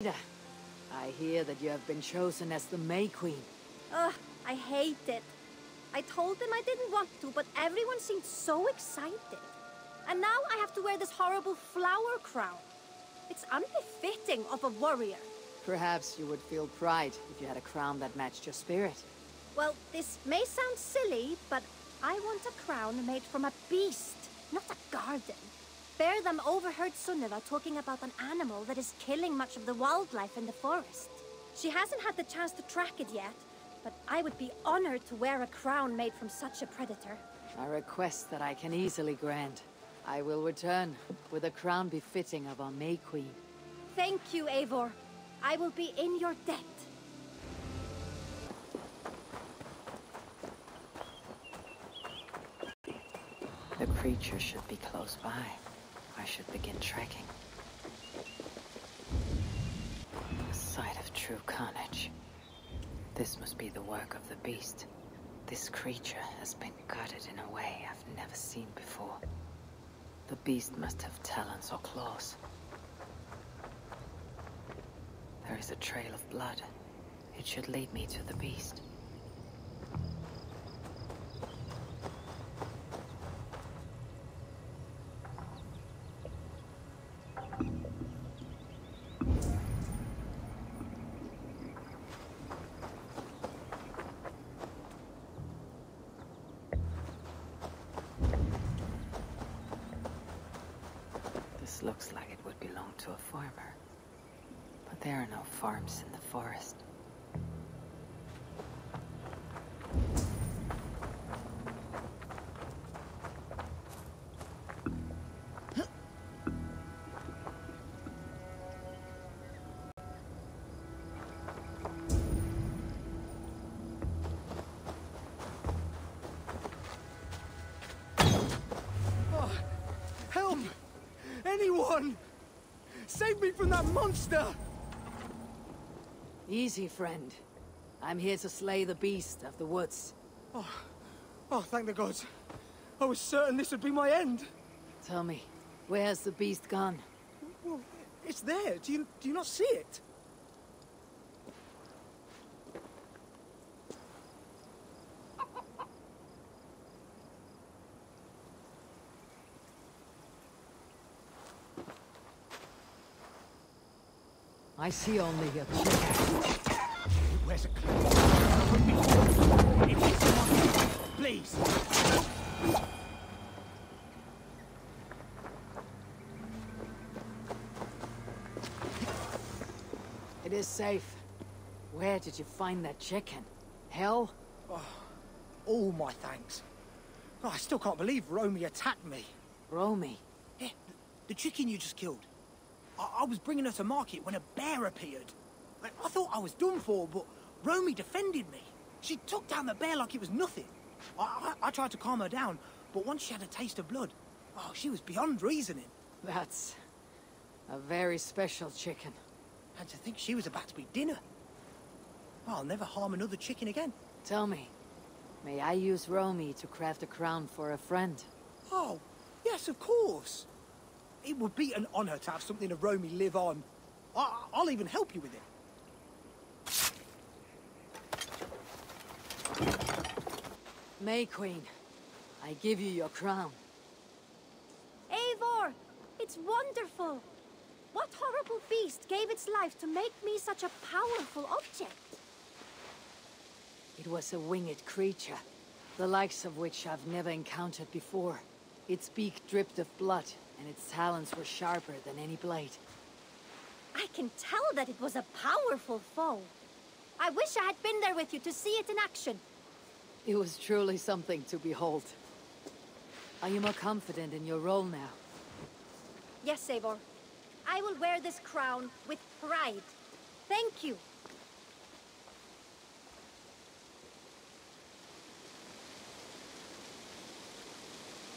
I hear that you have been chosen as the May Queen. Ugh, I hate it. I told them I didn't want to, but everyone seemed so excited. And now I have to wear this horrible flower crown. It's unbefitting of a warrior. Perhaps you would feel pride if you had a crown that matched your spirit. Well, this may sound silly, but I want a crown made from a beast, not a garden. Beardam overheard Sunniva talking about an animal that is killing much of the wildlife in the forest. She hasn't had the chance to track it yet, but I would be honored to wear a crown made from such a predator. A request that I can easily grant. I will return with a crown befitting of our May Queen. Thank you, Eivor. I will be in your debt. The creature should be close by. Should begin tracking. A sight of true carnage. This must be the work of the beast. This creature has been gutted in a way I've never seen before. The beast must have talons or claws. There is a trail of blood. It should lead me to the beast. Looks like it would belong to a farmer. But there are no farms in the forest. Oh, help! Anyone! Save me from that monster! Easy, friend. I'm here to slay the beast of the woods. Oh, oh thank the gods. I was certain this would be my end. Tell me, where's the beast gone? Well, it's there. Do you, do you not see it? I see only a chicken. Where's a clue? Put me It is. Please. It is safe. Where did you find that chicken? Hell? Oh, All my thanks. Oh, I still can't believe Romy attacked me. Romy? Yeah, the chicken you just killed. I, was bringing her to market when a bear appeared. I, I thought I was done for, but Romy defended me. She took down the bear like it was nothing. I, I, I tried to calm her down, but once she had a taste of blood, oh, she was beyond reasoning. That's a very special chicken. And to think she was about to be dinner. Oh, I'll never harm another chicken again. Tell me, may I use Romy to craft a crown for a friend? Oh, yes, of course. It would be an honor to have something of Romy live on. I, I'll even help you with it. May Queen, I give you your crown. Eivor! It's wonderful! What horrible beast gave its life to make me such a powerful object? It was a winged creature, the likes of which I've never encountered before. Its beak dripped of blood, and its talons were sharper than any blade. I can tell that it was a powerful foe. I wish I had been there with you to see it in action. It was truly something to behold. Are you more confident in your role now? Yes, Eivor. I will wear this crown with pride. Thank you.